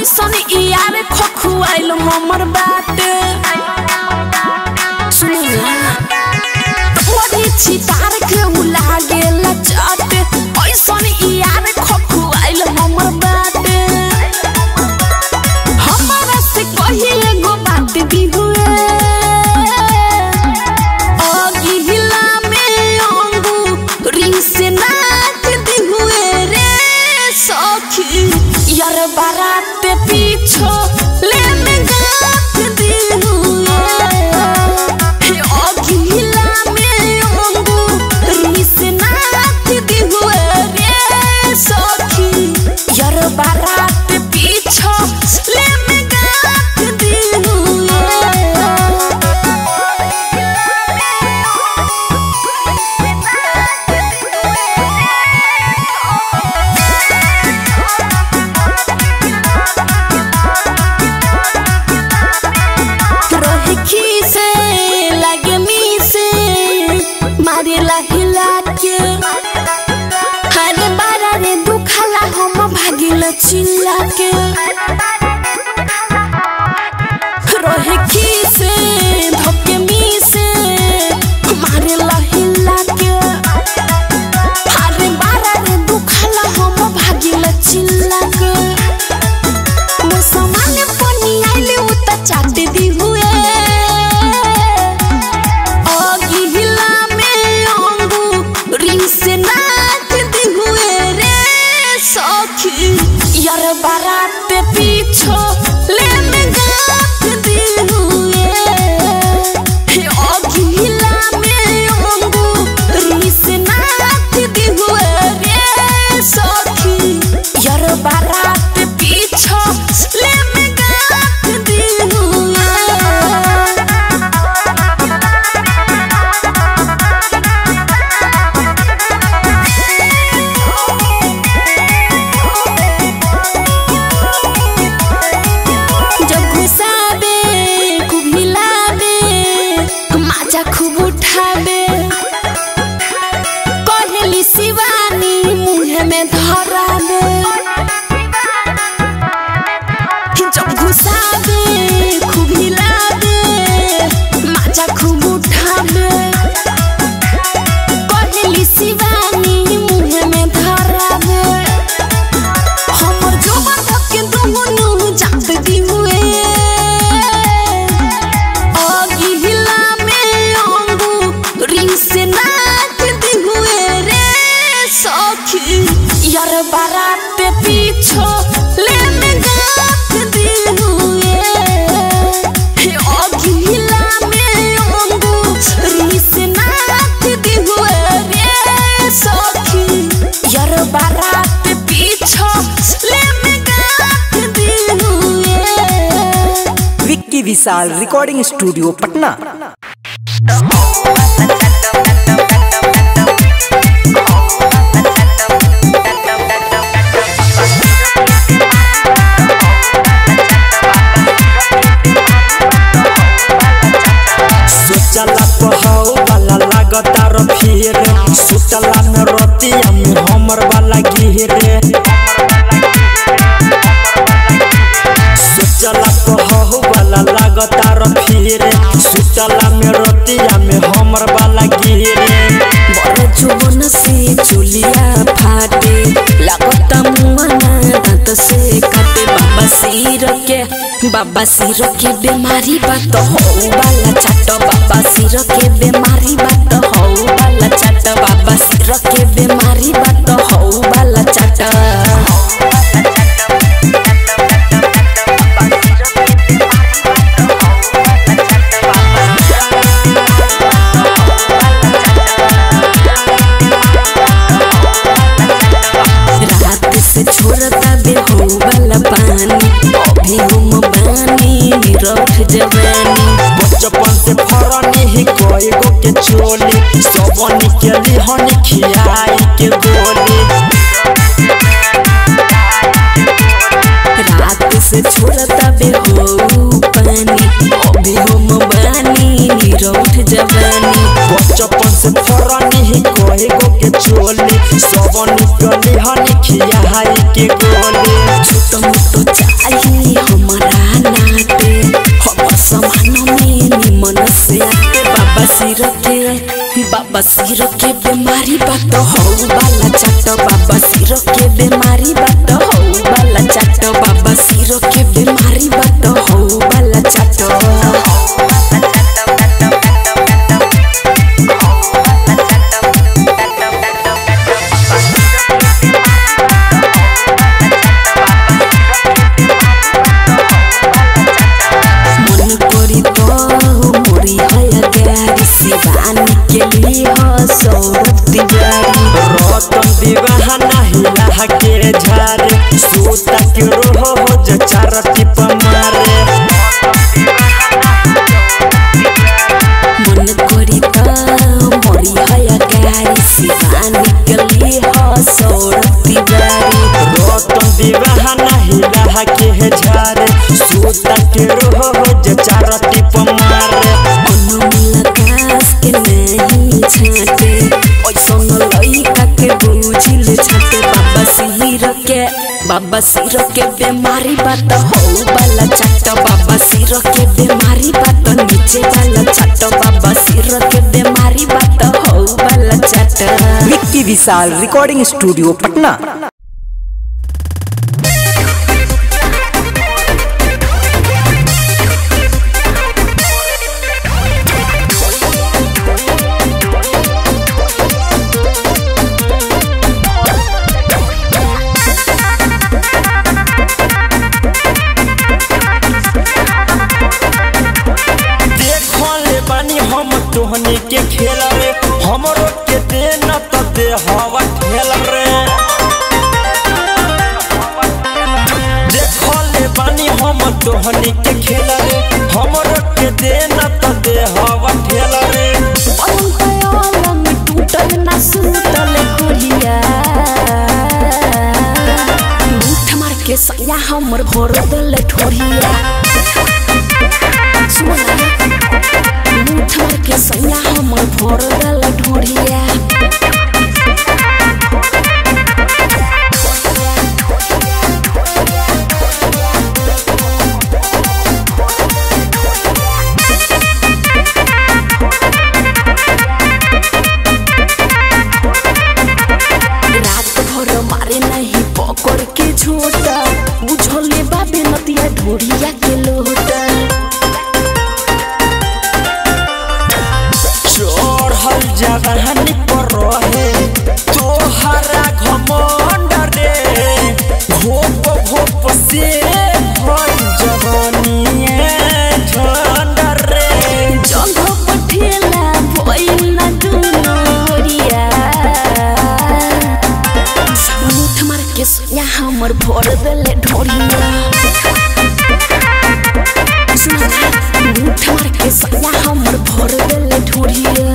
ऐसन यार खोखुआइल ममर बाटे चिल्ला के रिंग नाच दी रे सखी। यार बारात पीछो ले में गाथ दी अगिला में अंगू रिंग नाच दी रे सखी। यार बारात पीछो ले में गाथ दी विक्की विशाल रिकॉर्डिंग स्टूडियो पटना। फिर सुतला रतिया में हमर वाला गिरे सोचला पहाऊ वाला लागता र। फिर सुतला में रतिया में हमर वाला गिरे बड़ जुबन से चुलिया फाटे, लागता मुआना दांत से काटे। बाबा सिर के, बाबा सिर के बीमारी बात हो वाला चाट। बाबा सिर के बीमारी बात बानी निरख जवानी बचपन से फरनी ही कई गो के चोली। सबनी के लिहनी खियाई के गोली। रात से छोड़ता बे हो पानी अभी हम बानी निरख जवानी बचपन से फरनी ही कई गो के चोली। सबनी के लिहनी खियाई के गोली। छोट मोट चाहिए हमारा नाते। हमर समान में निमन से आते बाबा सिर के बाबा सिर के बीमारी बात हो वाला चट, बाबा सिर के बीमारी बात हो वाला चट, बाबा सिर के बीमारी बात हो बाबा सिर के बीमारी बात, हो बाला चट बाबा सिर के बीमारी बात, नीचे वाला चट बाबा सिर के बीमारी बात, हो बाला चट विक्की विशाल रिकॉर्डिंग स्टूडियो पटना। हम तोहनी के खेल रे। हमरो के दे न त दे हवा खेल रे। पे टूटल ना सुतल कोरिया। मुठ मार के सैया हमर भोर दल ठोरिया। सुना मुठ मार के सैया हमर भोर दल ठोरिया। जवानी पर रहे। तोहरा घमंड रे घोप घोप से भई जवानिए हमर भर देले ढोरिया सुना के सोया हमर भर देले ढोरिया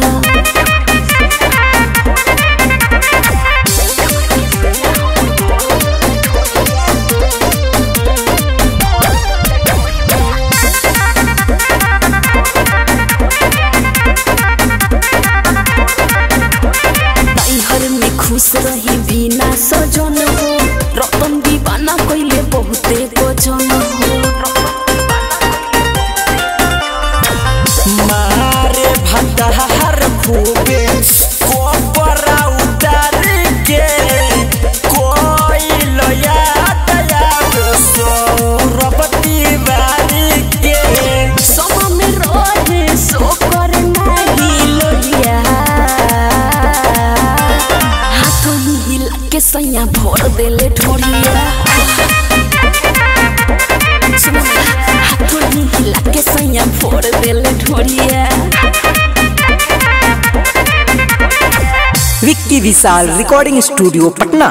सैया भर देले ही के सैया भर देले ढोरिया विक्की विशाल रिकॉर्डिंग स्टूडियो पटना।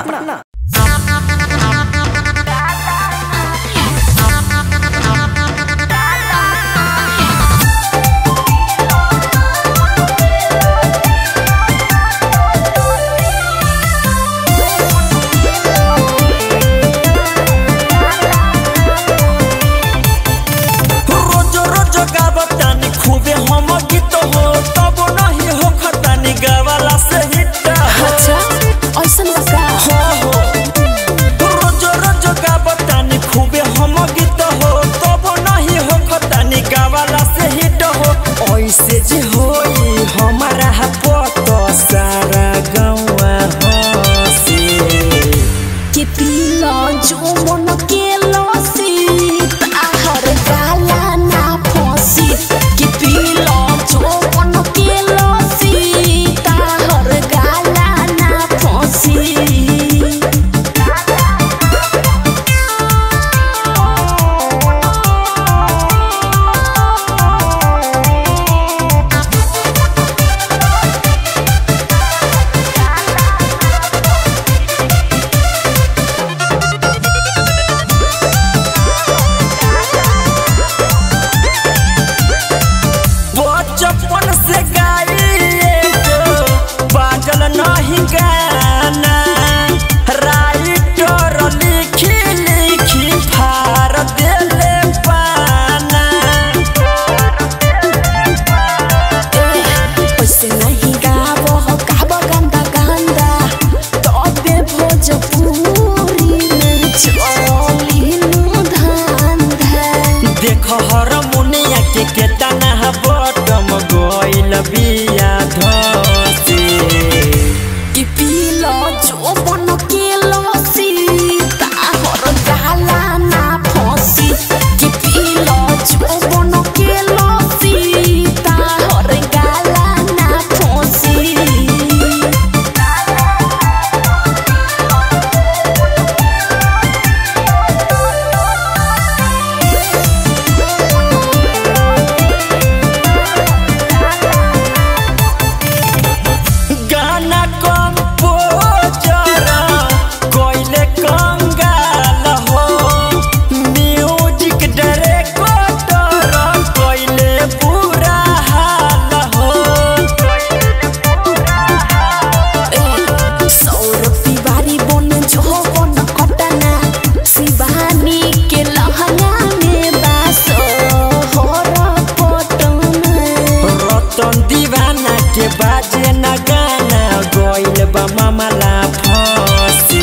दीवाना के बाजे न गाना गइल बा मामला फसे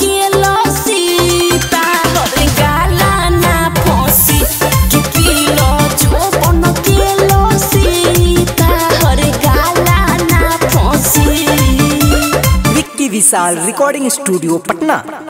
कि लसी गाला ना फसी कि लसी ताहर गाला ना फसी विक्की विशाल रिकॉर्डिंग स्टूडियो पटना